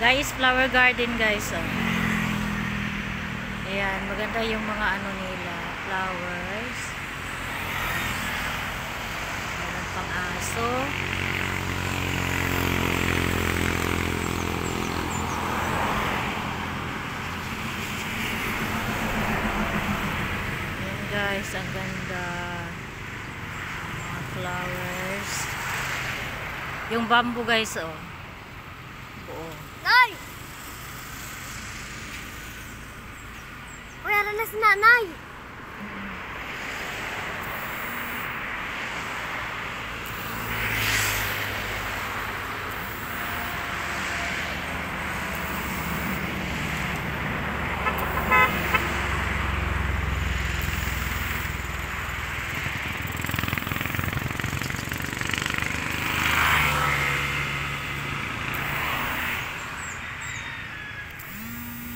Guys, flower garden guys. Oh. Ayan, maganda yung mga ano nila, flowers. Meron pang aso. Ayan guys, ang ganda. Mga flowers. Yung bamboo guys, oh. Buo. 話なない。